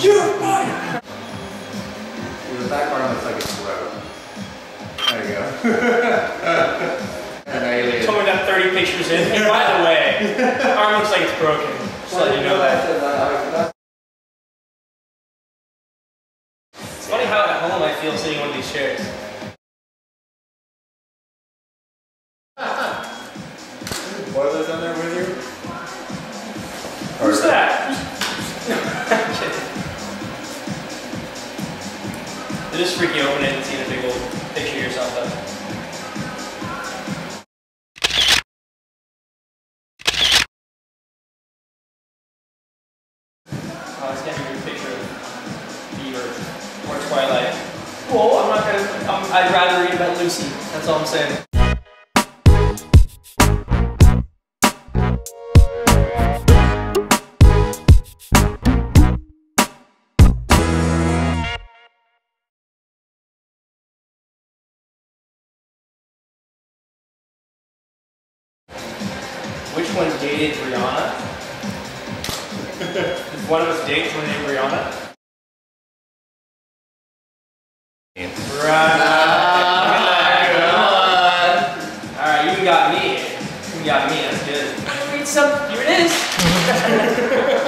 You're mine! There's a back arm looks like it's forever. There you go. and alien. Told me that 30 pictures in. And by the way, arm looks like it's broken. Just well, let you know that. It's funny how at home I feel sitting on these chairs. What are Boilers on there It is freaky opening it and seeing a big old picture of yourself though. Oh, Twilight. Well, I'm not gonna. I'm, I'd rather read about Lucy. That's all I'm saying. Which one dated Rihanna? Did one of us date someone named Rihanna? Right. Alright, you got me. You got me, that's good. Some. Here it is.